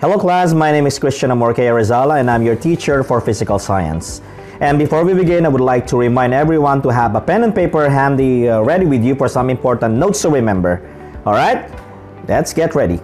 Hello class, my name is Christian Amorque Rizala and I'm your teacher for physical science. And before we begin, I would like to remind everyone to have a pen and paper handy uh, ready with you for some important notes to remember. Alright, let's get ready.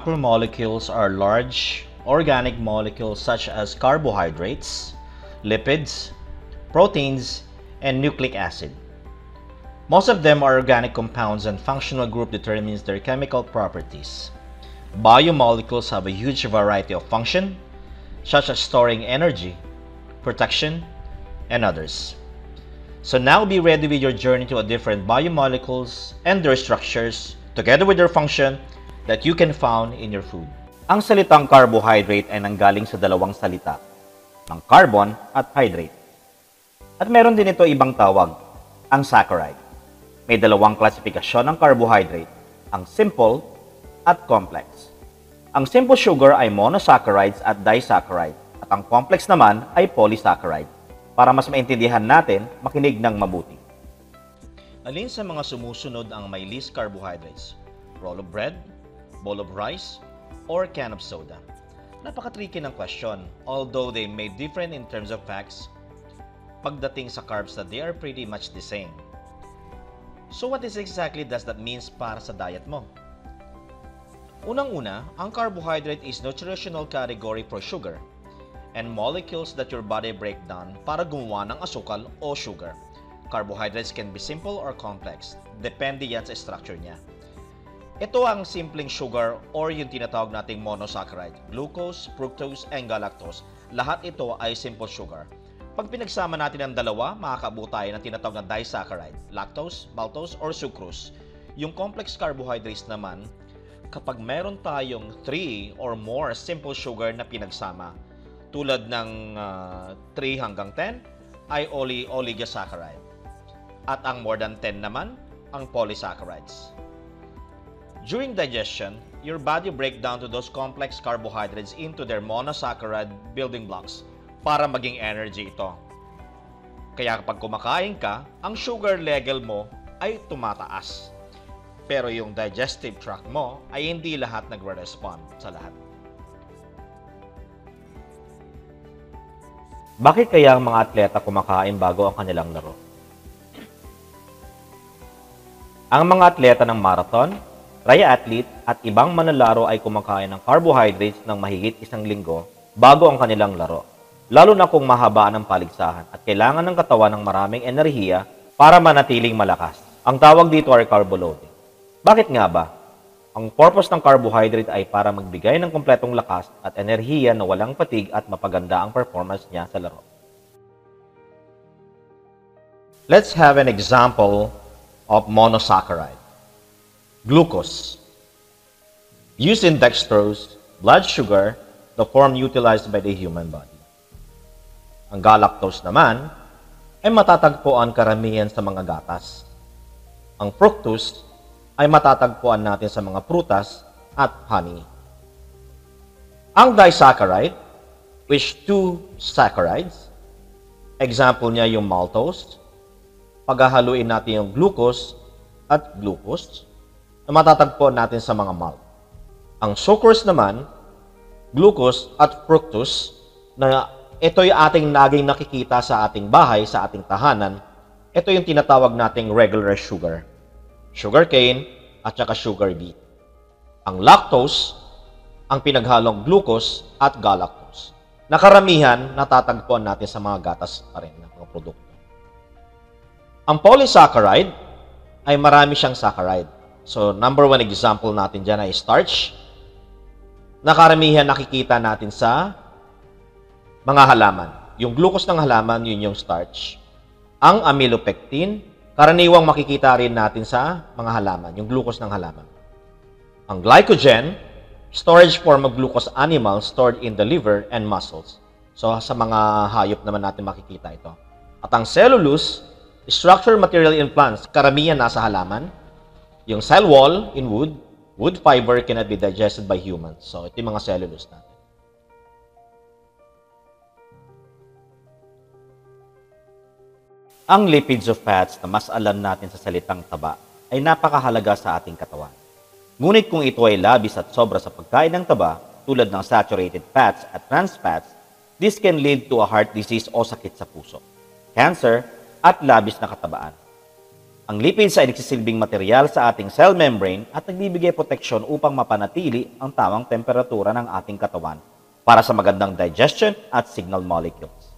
Macromolecules are large organic molecules such as carbohydrates, lipids, proteins, and nucleic acid. Most of them are organic compounds and functional group determines their chemical properties. Biomolecules have a huge variety of function, such as storing energy, protection, and others. So now be ready with your journey to a different biomolecules and their structures, together with their function, that you can found in your food. Ang salitang carbohydrate ay nanggaling sa dalawang salita, ng carbon at hydrate. At meron din ito ibang tawag, ang saccharide. May dalawang klasifikasyon ng carbohydrate, ang simple at complex. Ang simple sugar ay monosaccharides at disaccharides at ang complex naman ay polysaccharide. Para mas maintindihan natin, makinig ng mabuti. Alin sa mga sumusunod ang may least carbohydrates? Roll of bread, bowl of rice, or can of soda? Napaka-tricky ng question. Although they may different in terms of facts, pagdating sa carbs na they are pretty much the same. So what is exactly does that means para sa diet mo? Unang-una, ang carbohydrate is nutritional category for sugar and molecules that your body break down para gumawa ng asukal o sugar. Carbohydrates can be simple or complex, depende yan sa structure niya. Ito ang simpleng sugar or yung tinatawag nating monosaccharide. Glucose, fructose, and galactose. Lahat ito ay simple sugar. Pag pinagsama natin ang dalawa, makakabuo tayo ng tinatawag na disaccharide. Lactose, maltose, or sucrose. Yung complex carbohydrates naman, kapag meron tayong 3 or more simple sugar na pinagsama, tulad ng uh, 3 hanggang 10, ay oli oligosaccharide. At ang more than 10 naman, ang polysaccharides. During digestion, your body break down to those complex carbohydrates into their monosaccharide building blocks para maging energy ito. Kaya kapag kumakain ka, ang sugar level mo ay tumataas. Pero yung digestive tract mo ay hindi lahat nagre-respond sa lahat. Bakit kaya ang mga atleta kumakain bago ang kanilang laro? Ang mga atleta ng marathon, triathlete at ibang manlalaro ay kumakain ng carbohydrates ng mahigit isang linggo bago ang kanilang laro. Lalo na kung mahaba ang paligsahan at kailangan ng katawan ng maraming enerhiya para manatiling malakas. Ang tawag dito ay carboloading. Bakit nga ba? Ang purpose ng carbohydrate ay para magbigay ng kompletong lakas at enerhiya na walang patig at mapaganda ang performance niya sa laro. Let's have an example of monosaccharide. Glucose. Used in dextrose, blood sugar, the form utilized by the human body. Ang galactose naman ay matatagpuan karamihan sa mga gatas. Ang fructose ay matatagpuan natin sa mga prutas at honey. Ang disaccharide, which two saccharides, example niya yung maltose, paghahaluin natin yung glucose at glucose, na matatagpuan natin sa mga malt. Ang sucrose naman, glucose at fructose na ito ay ating naging nakikita sa ating bahay, sa ating tahanan, ito yung tinatawag nating regular sugar. Sugar cane at saka sugar beet. Ang lactose, ang pinaghalong glucose at galactose. Nakaramihan, natatagpuan natin sa mga gatas pa rin ng mga produkto. Ang polysaccharide ay marami siyang saccharide. So, number one example natin dyan ay starch. Nakaramihan nakikita natin sa mga halaman. Yung glucose ng halaman, yun yung starch. Ang amylopectin, karaniwang makikita rin natin sa mga halaman, yung glucose ng halaman. Ang glycogen, storage form of glucose animal stored in the liver and muscles. So, sa mga hayop naman natin makikita ito. At ang cellulose, structure material in plants, karamihan nasa halaman. Yung cell wall in wood, wood fiber cannot be digested by humans. So, ito yung mga cellulose natin. Ang lipids of fats na mas alam natin sa salitang taba ay napakahalaga sa ating katawan. Ngunit kung ito ay labis at sobra sa pagkain ng taba, tulad ng saturated fats at trans fats, this can lead to a heart disease o sakit sa puso, cancer, at labis na katabaan. Ang lipids ay nagsisilbing material sa ating cell membrane at nagbibigay proteksyon upang mapanatili ang tamang temperatura ng ating katawan para sa magandang digestion at signal molecules.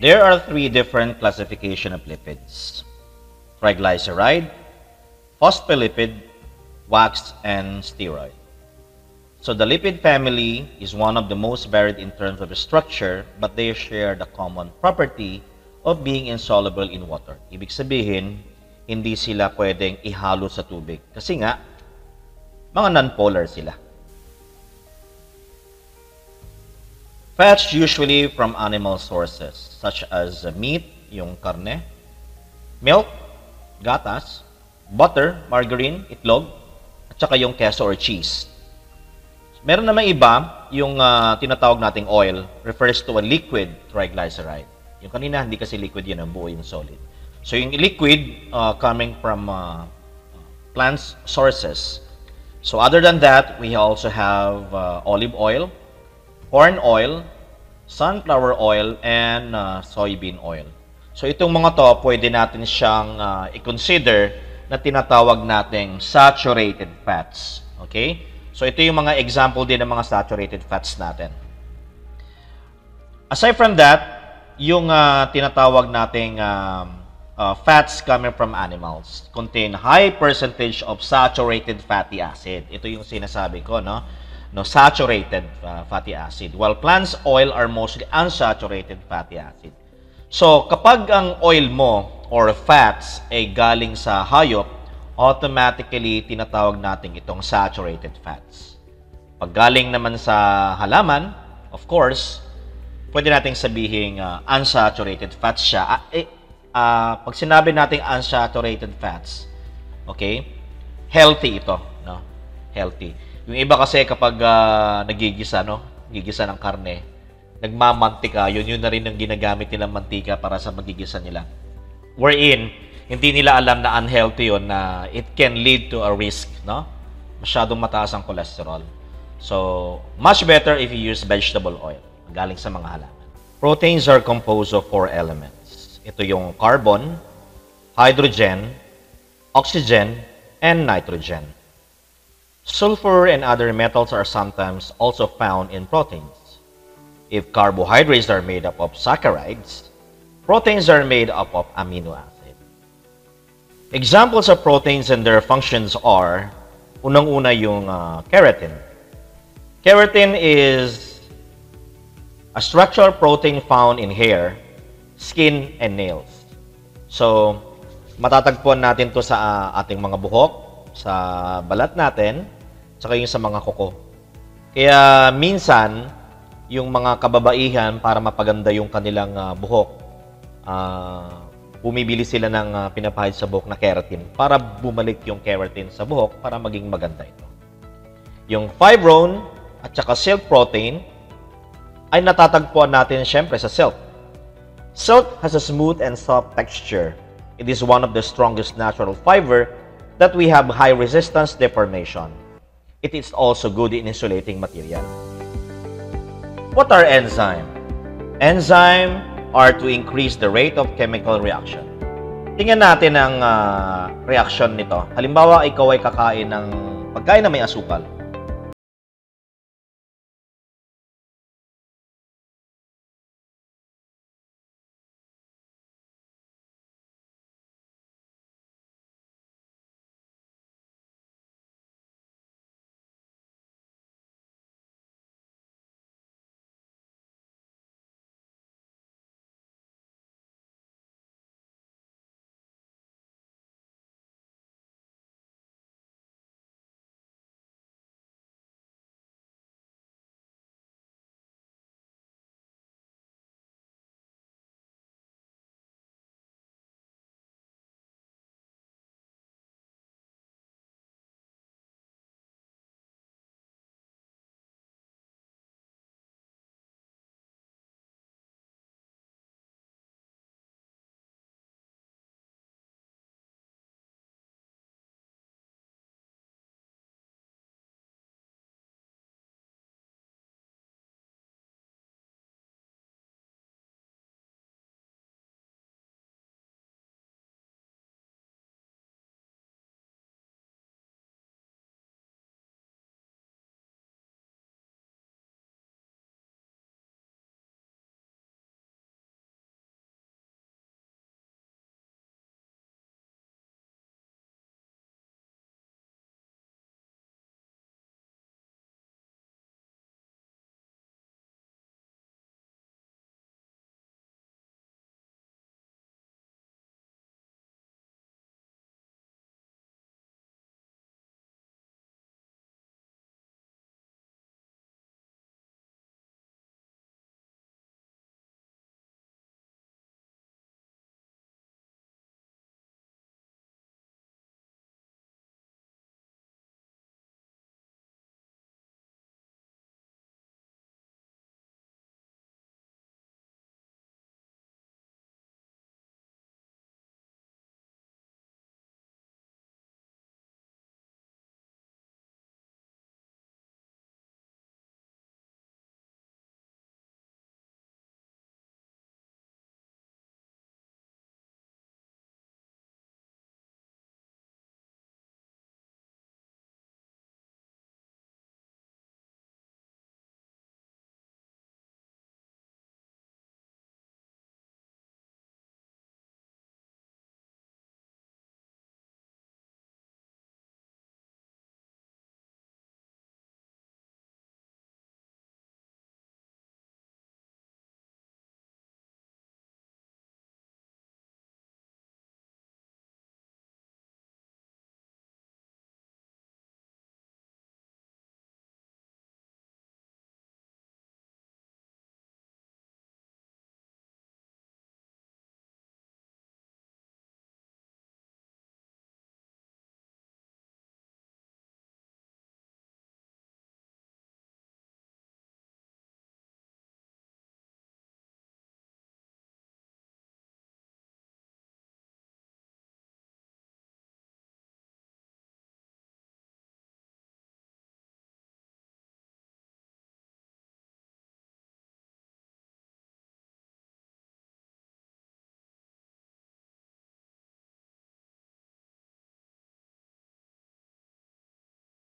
There are three different classification of lipids. Triglyceride, phospholipid, wax, and steroid. So the lipid family is one of the most varied in terms of structure, but they share the common property of being insoluble in water. Ibig sabihin, hindi sila pwedeng ihalo sa tubig. Kasi nga, mga non-polar sila. Fats usually from animal sources such as meat, yung karne, milk, gatas, butter, margarine, itlog, at saka yung queso or cheese. Meron naman iba, yung uh, tinatawag nating oil refers to a liquid triglyceride. Yung kanina, hindi kasi liquid yun, ang buo yung solid. So yung liquid uh, coming from uh, plant sources. So other than that, we also have uh, olive oil, corn oil, sunflower oil, and uh, soybean oil. So itong mga to, pwede natin siyang uh, i-consider na tinatawag nating saturated fats. Okay? So ito yung mga example din ng mga saturated fats natin. Aside from that, yung uh, tinatawag nating um, uh, fats coming from animals contain high percentage of saturated fatty acid. Ito yung sinasabi ko, no? no, saturated uh, fatty acid, while plants oil are mostly unsaturated fatty acid. So, kapag ang oil mo or fats ay galing sa hayop, automatically tinatawag natin itong saturated fats. Pag galing naman sa halaman, of course, pwede nating sabihin uh, unsaturated fats siya. Uh, eh, uh, pag sinabi nating unsaturated fats, okay, healthy ito, no? Healthy. Yung iba kasi kapag uh, nagigisa, no? Gigisa ng karne, nagmamantika, yun yun na rin ang ginagamit nilang mantika para sa magigisa nila. Wherein, hindi nila alam na unhealthy yun na it can lead to a risk, no? Masyadong mataas ang cholesterol. So, much better if you use vegetable oil, galing sa mga halaman. Proteins are composed of four elements. Ito yung carbon, hydrogen, oxygen, and nitrogen. Sulfur and other metals are sometimes also found in proteins. If carbohydrates are made up of saccharides, proteins are made up of amino acid. Examples of proteins and their functions are, unang-una yung uh, keratin. Keratin is a structural protein found in hair, skin, and nails. So, matatagpuan natin to sa uh, ating mga buhok, sa balat natin, tsaka yung sa mga kuko. Kaya minsan, yung mga kababaihan para mapaganda yung kanilang uh, buhok, uh, bumibili sila ng uh, pinapahid sa buhok na keratin para bumalik yung keratin sa buhok para maging maganda ito. Yung fibrone at saka silk protein ay natatagpuan natin syempre sa silk. Silk has a smooth and soft texture. It is one of the strongest natural fiber that we have high resistance deformation. It is also good in insulating material. What are enzyme? Enzyme are to increase the rate of chemical reaction. Tingnan natin ang ah, reaction nito. Halimbawa, ikaw ay kakain ng pagkain na may asukal.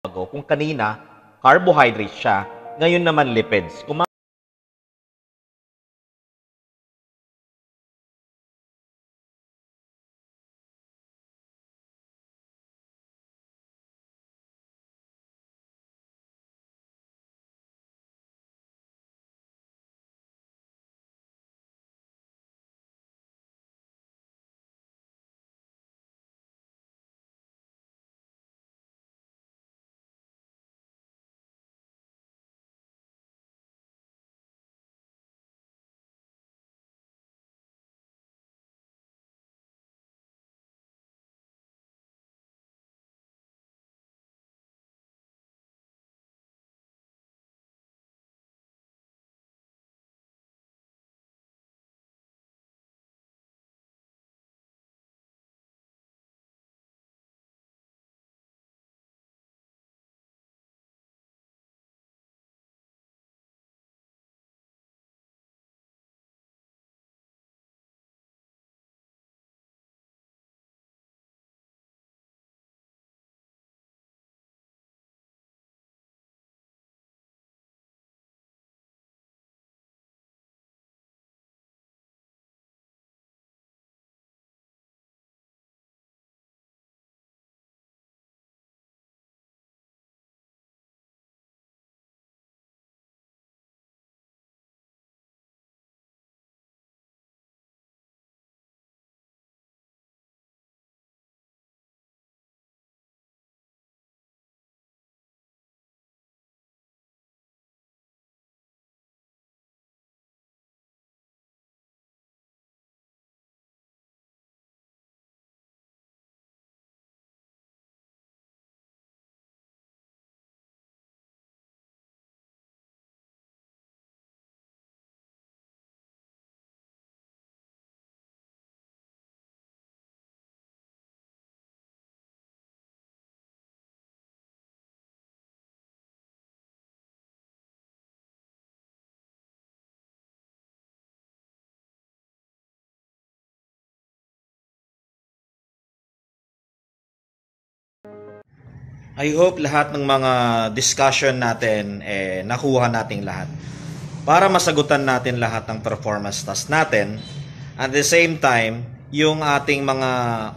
Bago. Kung kanina, carbohydrates siya, ngayon naman lipids. Kung I hope lahat ng mga discussion natin eh nakuha nating lahat. Para masagutan natin lahat ng performance task natin, at the same time, yung ating mga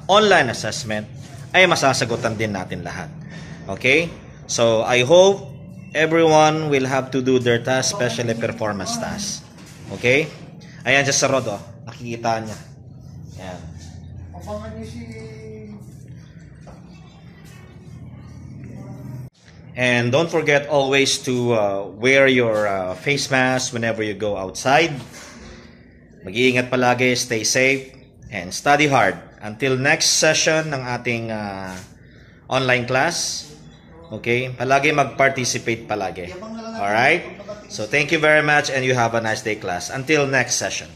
online assessment ay masasagutan din natin lahat. Okay? So, I hope everyone will have to do their task, especially performance tasks. Okay? Ayan, just sa Rod, oh. Nakikita niya. Ayan. Abangan niyo si... And don't forget always to uh, wear your uh, face mask whenever you go outside. Mag-iingat palagi, stay safe, and study hard. Until next session ng ating uh, online class. Okay? Palagi mag-participate palagi. Alright? So thank you very much and you have a nice day class. Until next session.